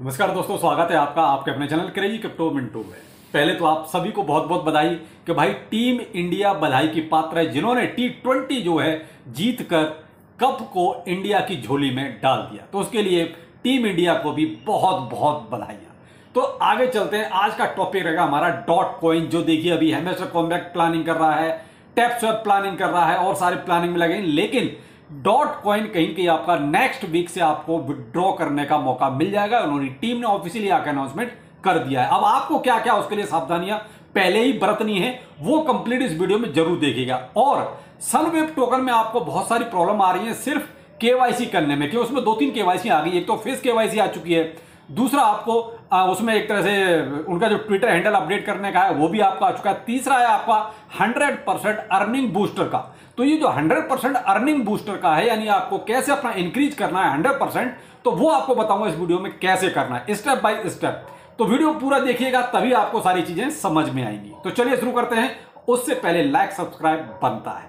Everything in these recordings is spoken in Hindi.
नमस्कार दोस्तों, स्वागत है आपका, आपके अपने चैनल क्रेजी क्रिप्टो मिंटू में। पहले तो आप सभी को बहुत बहुत बधाई कि भाई टीम इंडिया बधाई की पात्र है, जिन्होंने टी ट्वेंटी जो है जीत कर कप को इंडिया की झोली में डाल दिया। तो उसके लिए टीम इंडिया को भी बहुत बहुत बधाइयाँ। तो आगे चलते हैं। आज का टॉपिक रहेगा हमारा डॉट कॉइन, जो देखिए अभी हेमेस्टर कॉम्बैक्ट प्लानिंग कर रहा है टैप प्लानिंग कर रहा है, और सारे प्लानिंग में लगे लेकिन डॉट कॉइन कहीं कहीं आपका नेक्स्ट वीक से आपको विदड्रॉ करने का मौका मिल जाएगा। उन्होंने टीम ने ऑफिशियली आकर अनाउंसमेंट कर दिया है। अब आपको क्या क्या उसके लिए सावधानियाँ पहले ही बरतनी है, वो कंप्लीट इस वीडियो में ज़रूर देखेगा और सनवेब टोकन में आपको बहुत सारी प्रॉब्लम आ रही है सिर्फ़ केवाईसी करने में क्योंकि उसमें दो तीन केवाईसी आ गई। एक तो फेस केवाईसी आ चुकी है दूसरा आपको आ, उसमें एक तरह से उनका जो ट्विटर हैंडल अपडेट करने का है वो भी आपका आ चुका है। तीसरा है आपका 100 परसेंट अर्निंग बूस्टर का। तो ये जो 100 परसेंट अर्निंग बूस्टर का है यानी आपको कैसे अपना इंक्रीज करना है 100 परसेंट तो वो आपको बताऊँगा इस वीडियो में कैसे करना है स्टेप बाय स्टेप तो वीडियो पूरा देखिएगा तभी आपको सारी चीज़ें समझ में आएँगी। तो चलिए शुरू करते हैं। उससे पहले लाइक सब्सक्राइब बनता है।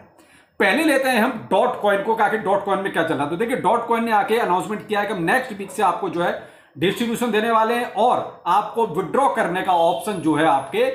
पहले लेते हैं हम डॉट कॉइन को कहा डॉट कॉइन में क्या चल रहा है। तो देखिए डॉट कॉइन ने आके अनाउंसमेंट किया है कि नेक्स्ट वीक से आपको जो है डिस्ट्रीब्यूशन देने वाले हैं और आपको विड्रॉ करने का ऑप्शन जो है आपके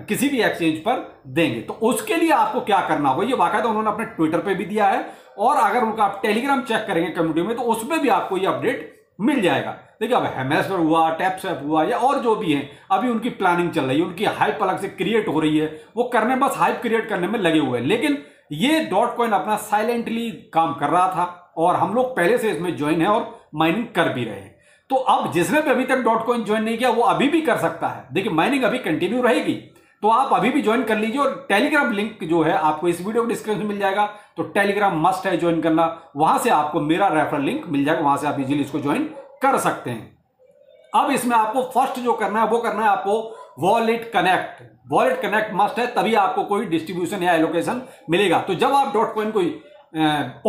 किसी भी एक्सचेंज पर देंगे। तो उसके लिए आपको क्या करना होगा? ये वाकई उन्होंने अपने ट्विटर पे भी दिया है और अगर उनका आप टेलीग्राम चेक करेंगे कम्युनिटी में तो उसमें भी आपको ये अपडेट मिल जाएगा। देखिए, अब हेमेस्टर हुआ टैपसेप हुआ या और जो भी है, अभी उनकी प्लानिंग चल रही है, उनकी हाइप अलग से क्रिएट हो रही है। वो करने, बस हाइप क्रिएट करने में लगे हुए हैं। लेकिन ये डॉट कॉइन अपना साइलेंटली काम कर रहा था और हम लोग पहले से इसमें ज्वाइन है और माइनिंग कर भी रहे हैं। तो अब जिसने भी अभी तक डॉट कॉइन ज्वाइन नहीं किया, वो अभी भी कर सकता है। देखिए, माइनिंग अभी कंटिन्यू रहेगी। तो आप अभी भी ज्वाइन कर लीजिए और टेलीग्राम लिंक जो है, आपको इस वीडियो डिस्क्रिप्शन में मिल जाएगा। तो टेलीग्राम मस्ट है ज्वाइन करना। वहाँ से आपको मेरा रेफरल लिंक मिल जाएगा। वहाँ से आप इजीली इसको ज्वाइन कर सकते हैं। अब इसमें आपको फ़र्स्ट जो करना है, वो करना है आपको wallet connect wallet connect must है, तभी आपको कोई डिस्ट्रीब्यूशन या एलोकेशन मिलेगा। तो जब आप डॉट कॉइन को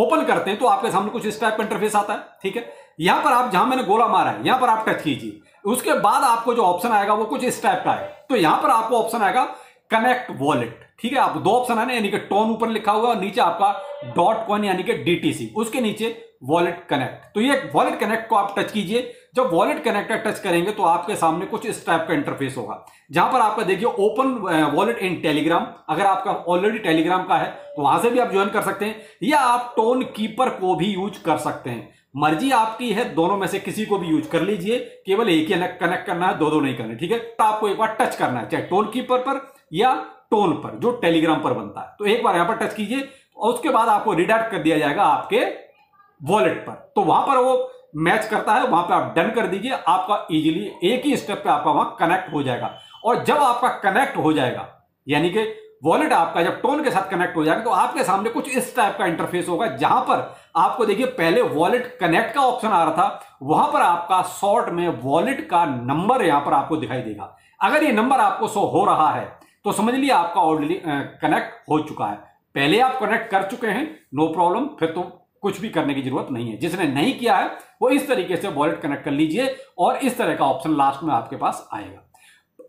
ओपन करते हैं तो आपके सामने कुछ इस टाइप का इंटरफेस आता है, ठीक है? यहाँ पर आप, जहाँ मैंने गोला मारा है, यहाँ पर आप टच कीजिए। उसके बाद आपको जो ऑप्शन आएगा, वो कुछ इस टाइप का है। तो यहाँ पर आपको ऑप्शन आएगा कनेक्ट वॉलेट ठीक है, आप दो ऑप्शन आने, यानी कि टोन ऊपर लिखा हुआ और नीचे आपका डॉट कॉन यानी कि डीटीसी उसके नीचे वॉलेट कनेक्ट तो ये वॉलेट कनेक्ट को आप टच कीजिए। जब वॉलेट कनेक्टर टच करेंगे तो आपके सामने कुछ इस टाइप का इंटरफेस होगा। जहाँ पर आपका, देखिए ओपन वॉलेट इन टेलीग्राम अगर आपका ऑलरेडी टेलीग्राम का है तो वहाँ से भी आप ज्वाइन कर सकते हैं। या आप टोन कीपर को भी यूज़ कर सकते हैं। मर्ज़ी आपकी है, दोनों में से किसी को भी यूज़ कर लीजिए। केवल एक ही कनेक्ट करना है, दो दो नहीं करने, ठीक है? तो आपको एक बार टच करना है, चाहे टोन कीपर पर या टोन पर, जो टेलीग्राम पर बनता है। तो एक बार यहाँ पर टच कीजिए, और उसके बाद आपको रिडाक्ट कर दिया जाएगा आपके वॉलेट पर। तो वहाँ पर वो मैच करता है, वहाँ पर आप डन कर दीजिए, आपका इजीली एक ही स्टेप पे आपका वहाँ कनेक्ट हो जाएगा। और जब आपका कनेक्ट हो जाएगा, यानी कि वॉलेट आपका जब टोन के साथ कनेक्ट हो जाएगा तो आपके सामने कुछ इस टाइप का इंटरफेस होगा, जहाँ पर आपको देखिए, पहले वॉलेट कनेक्ट का ऑप्शन आ रहा था, वहाँ पर आपका शॉर्ट में वॉलेट का नंबर यहाँ पर आपको दिखाई देगा। अगर ये नंबर आपको शो हो रहा है तो समझ लिया आपका ऑलरेडी कनेक्ट हो चुका है। पहले आप कनेक्ट कर चुके हैं नो प्रॉब्लम फिर तो कुछ भी करने की ज़रूरत नहीं है। जिसने नहीं किया है, वो इस तरीके से वॉलेट कनेक्ट कर लीजिए, और इस तरह का ऑप्शन लास्ट में आपके पास आएगा।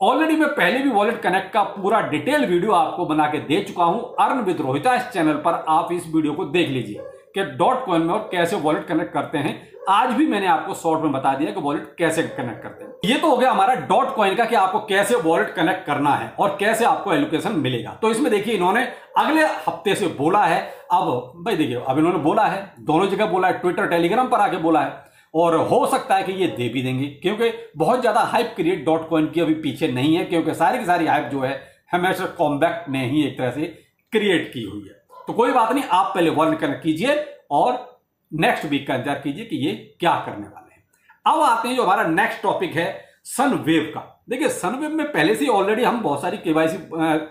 ऑलरेडी मैं पहले भी वॉलेट कनेक्ट का पूरा डिटेल वीडियो आपको बना के दे चुका हूँ। अर्न विद रोहिता इस चैनल पर आप इस वीडियो को देख लीजिए कि डॉट कॉइन में और कैसे वॉलेट कनेक्ट करते हैं। आज भी मैंने आपको शॉर्ट में बता दिया कि वॉलेट कैसे कनेक्ट करते हैं। ये तो हो गया हमारा डॉट कॉइन का कि आपको कैसे वॉलेट कनेक्ट करना है और कैसे आपको एलोकेशन मिलेगा। तो इसमें देखिए इन्होंने अगले हफ़्ते से बोला है। अब भाई देखिए, अब इन्होंने बोला है, दोनों जगह बोला है ट्विटर टेलीग्राम पर आके बोला है। और हो सकता है कि ये दे भी देंगे, क्योंकि बहुत ज़्यादा हाइप क्रिएट डॉट कॉइन की अभी पीछे नहीं है, क्योंकि सारी की सारी हाइप जो है हमेशा कॉम्बैक्ट ने ही एक तरह से क्रिएट की हुई है। तो कोई बात नहीं, आप पहले वर्न कनेक्ट कीजिए और नेक्स्ट वीक का इंतज़ार कीजिए कि ये क्या करने वाले हैं। अब आते हैं जो हमारा नेक्स्ट टॉपिक है सनवेव का। देखिए सनवेव में पहले से ऑलरेडी हम बहुत सारी केवाईसी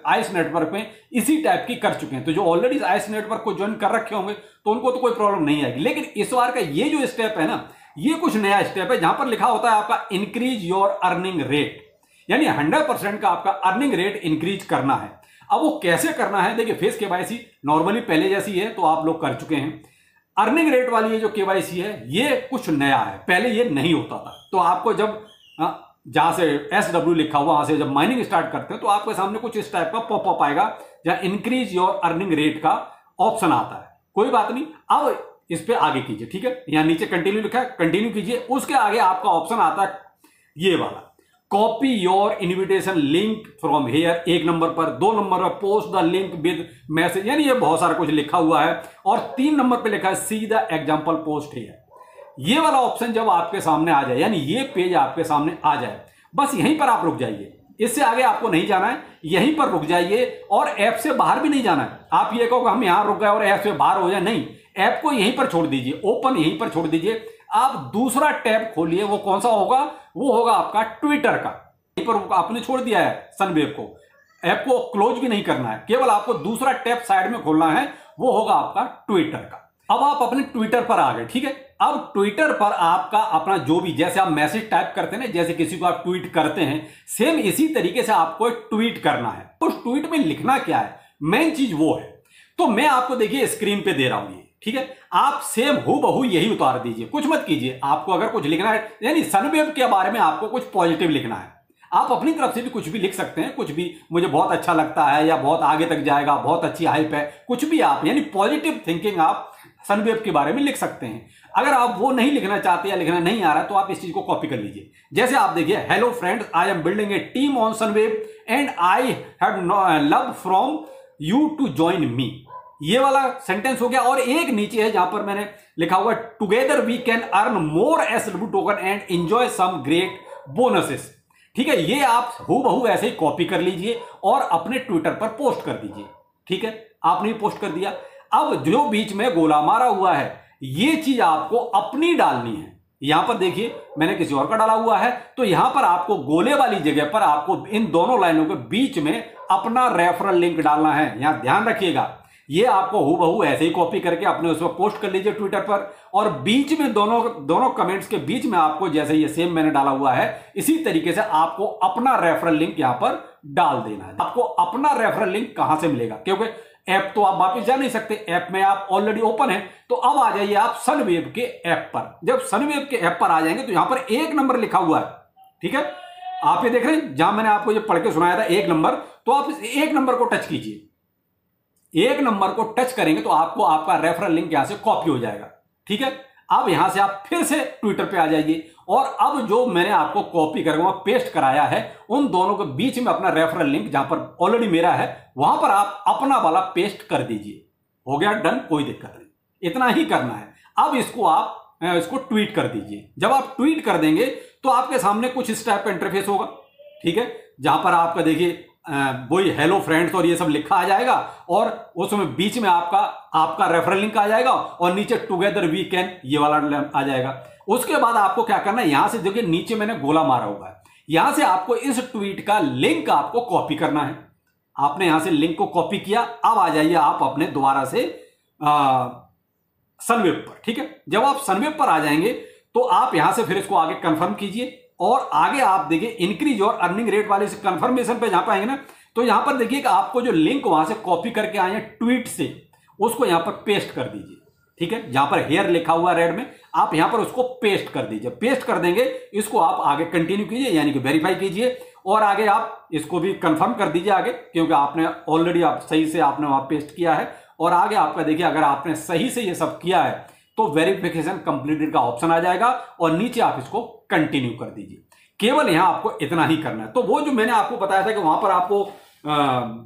आइस नेटवर्क में इसी टाइप की कर चुके हैं। तो जो ऑलरेडी आइस नेटवर्क को ज्वाइन कर रखे होंगे तो उनको तो कोई प्रॉब्लम नहीं आएगी। लेकिन इस बार का ये जो स्टेप है ना ये कुछ नया स्टेप है, जहाँ पर लिखा होता है आपका इंक्रीज योर अर्निंग रेट यानी हंड्रेड परसेंट का आपका अर्निंग रेट इंक्रीज करना है। अब वो कैसे करना है? देखिए फेस केवाईसी नॉर्मली पहले जैसी है तो आप लोग कर चुके हैं। अर्निंग रेट वाली ये जो केवाईसी है, ये कुछ नया है। पहले ये नहीं होता था। तो आपको जब जहाँ से एस डब्ल्यू लिखा हुआ, वहाँ से जब माइनिंग स्टार्ट करते हैं तो आपके सामने कुछ इस टाइप का पॉपअप आएगा, जहाँ इंक्रीज योर अर्निंग रेट का ऑप्शन आता है। कोई बात नहीं। अब इस पे आगे कीजिए, ठीक है? यहाँ नीचे कंटिन्यू लिखा है कंटिन्यू कीजिए, उसके आगे आपका ऑप्शन आता है ये वाला। Copy your invitation link from here एक नंबर पर, दो नंबर पर post the link with message यानी ये बहुत सारा कुछ लिखा हुआ है, और तीन नंबर पे लिखा है see the example post here ये वाला ऑप्शन जब आपके सामने आ जाए, यानी ये पेज आपके सामने आ जाए, बस यहीं पर आप रुक जाइए। इससे आगे आपको नहीं जाना है, यहीं पर रुक जाइए, और ऐप से बाहर भी नहीं जाना है। आप ये कहो हम यहाँ रुक गए और ऐप से बाहर हो जाए, नहीं। ऐप को यहीं पर छोड़ दीजिए, ओपन यहीं पर छोड़ दीजिए। आप दूसरा टैब खोलिए, वो कौन सा होगा? वो होगा आपका ट्विटर का। यहीं पर आपने छोड़ दिया है सनवेब को। ऐप को क्लोज भी नहीं करना है, केवल आपको दूसरा टैब साइड में खोलना है, वो होगा आपका ट्विटर का। अब आप अपने ट्विटर पर आ गए, ठीक है? अब ट्विटर पर आपका अपना जो भी, जैसे आप मैसेज टाइप करते हैं ना, जैसे किसी को आप ट्वीट करते हैं, सेम इसी तरीके से आपको ट्वीट करना है। उस ट्वीट में लिखना क्या है? मेन चीज़ वो है। तो मैं आपको देखिए स्क्रीन पे दे रहा हूँ ये। ठीक है? आप सेम हु बहु यही उतार दीजिए। कुछ मत कीजिए। आपको अगर कुछ लिखना है, यानी सनवेब के बारे में आपको कुछ पॉजिटिव लिखना है। आप अपनी तरफ़ से भी कुछ भी लिख सकते हैं, कुछ भी मुझे बहुत अच्छा लगता है या बहुत आगे तक जाएगा, बहुत अच्छी हाइप है, कुछ भी आप, यानी पॉजिटिव थिंकिंग आप सनवेब के बारे में लिख सकते हैं। अगर आप वो नहीं लिखना चाहते या लिखना नहीं आ रहा तो आप इस चीज़ को कॉपी कर लीजिए। जैसे आप देखिए hello friends I am building a team on Sunweb and I have love from you to join me ये वाला सेंटेंस हो गया और एक नीचे है जहाँ पर मैंने लिखा हुआ together we can earn more ice token and enjoy some great bonuses ठीक है, ये आप हु बहु ऐसे ही कॉपी कर लीजिए और अपने ट्विटर पर पोस्ट कर दीजिए। ठीक है, आपने पोस्ट कर दिया। अब जो बीच में गोला मारा हुआ है, ये चीज़ आपको अपनी डालनी है। यहाँ पर देखिए, मैंने किसी और का डाला हुआ है तो यहाँ पर आपको गोले वाली जगह पर आपको इन दोनों लाइनों के बीच में अपना रेफरल लिंक डालना है। यहाँ ध्यान रखिएगा। ये आपको हु बहू ऐसे ही कॉपी करके अपने उसमें पोस्ट कर लीजिए ट्विटर पर। और बीच में दोनों दोनों कमेंट्स के बीच में आपको जैसे ये सेम मैंने डाला हुआ है, इसी तरीके से आपको अपना रेफरल लिंक यहाँ पर डाल देना है। आपको अपना रेफरल लिंक कहाँ से मिलेगा? क्योंकि ऐप तो आप वापस जा नहीं सकते। ऐप में आप ऑलरेडी ओपन है तो अब आ जाइए आप सनवेब के ऐप पर। जब सनवेब के ऐप पर आ जाएँगे तो यहाँ पर एक नंबर लिखा हुआ है, ठीक है? आप ये देख रहे हैं, जहाँ मैंने आपको ये पढ़ के सुनाया था एक नंबर तो आप इस एक नंबर को टच कीजिए। एक नंबर को टच करेंगे तो आपको आपका रेफरल लिंक यहाँ से कॉपी हो जाएगा। ठीक है? अब यहाँ से आप फिर से ट्विटर पे आ जाइए और अब जो मैंने आपको कॉपी करके पेस्ट कराया है, उन दोनों के बीच में अपना रेफरल लिंक जहाँ पर ऑलरेडी मेरा है, वहाँ पर आप अपना वाला पेस्ट कर दीजिए। हो गया डन, कोई दिक्कत नहीं। इतना ही करना है। अब इसको आप इसको ट्वीट कर दीजिए। जब आप ट्वीट कर देंगे तो आपके सामने कुछ इस टाइप का इंटरफेस होगा। ठीक है? जहाँ पर आपका, देखिए वही हेलो फ्रेंड्स और ये सब लिखा आ जाएगा और उसमें बीच में आपका आपका रेफरल लिंक आ जाएगा और नीचे टुगेदर वी कैन ये वाला आ जाएगा। उसके बाद आपको क्या करना है? यहाँ से देखिए, नीचे मैंने गोला मारा हुआ है। यहाँ से आपको इस ट्वीट का लिंक आपको कॉपी करना है। आपने यहाँ से लिंक को कॉपी किया। अब आ जाइए आप अपने दोबारा से सनवेब पर, ठीक है? जब आप सनवेब पर आ जाएँगे तो आप यहाँ से फिर इसको आगे कंफर्म कीजिए। और आगे आप देखिए इंक्रीज और अर्निंग रेट वाले से कंफर्मेशन पे जहाँ पर आएँगे ना तो यहाँ पर देखिए कि आपको जो लिंक वहाँ से कॉपी करके आए ट्वीट से, उसको यहाँ पर पेस्ट कर दीजिए। ठीक है? जहाँ पर हेयर लिखा हुआ रेड में, आप यहाँ पर उसको पेस्ट कर दीजिए। पेस्ट कर देंगे, इसको आप आगे कंटिन्यू कीजिए, यानी कि वेरीफाई कीजिए, और आगे आप इसको भी कंफर्म कर दीजिए आगे, क्योंकि आपने ऑलरेडी आप सही से आपने वहाँ पेस्ट किया है। और आगे आपका देखिए, अगर आपने सही से ये सब किया है तो वेरिफिकेशन कंप्लीटेड का ऑप्शन आ जाएगा और नीचे आप इसको कंटिन्यू कर दीजिए। केवल यहाँ आपको इतना ही करना है। तो वो जो मैंने आपको बताया था कि वहाँ पर आपको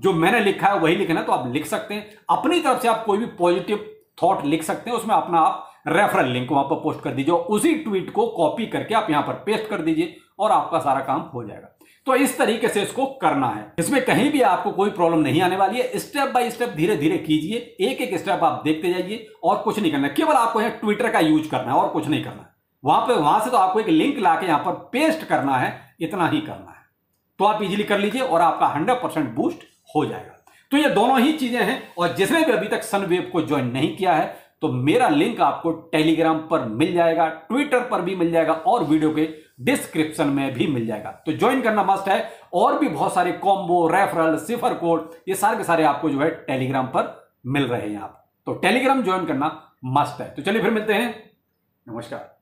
जो मैंने लिखा है वही लिखना है तो आप लिख सकते हैं। अपनी तरफ़ से आप कोई भी पॉजिटिव थॉट लिख सकते हैं, उसमें अपना आप रेफरल लिंक वहाँ पर पोस्ट कर दीजिए उसी ट्वीट को कॉपी करके आप यहाँ पर पेस्ट कर दीजिए और आपका सारा काम हो जाएगा। तो इस तरीके से इसको करना है। इसमें कहीं भी आपको कोई प्रॉब्लम नहीं आने वाली है। स्टेप बाय स्टेप धीरे धीरे कीजिए। एक एक स्टेप आप देखते जाइए और कुछ नहीं करना केवल आपको यहाँ ट्विटर का यूज़ करना है और कुछ नहीं करना वहाँ पे, वहाँ से तो आपको एक लिंक लाके यहाँ पर पेस्ट करना है। इतना ही करना है। तो आप इजीली कर लीजिए और आपका हंड्रेड परसेंट बूस्ट हो जाएगा। तो ये दोनों ही चीज़ें हैं और जिसने भी अभी तक सनवेब को ज्वाइन नहीं किया है तो मेरा लिंक आपको टेलीग्राम पर मिल जाएगा, ट्विटर पर भी मिल जाएगा और वीडियो के डिस्क्रिप्शन में भी मिल जाएगा। तो ज्वाइन करना मस्ट है और भी बहुत सारे कॉम्बो रेफरल सिफर कोड ये सारे के सारे आपको जो है टेलीग्राम पर मिल रहे हैं आप तो टेलीग्राम ज्वाइन करना मस्त है। तो चलिए फिर मिलते हैं। नमस्कार।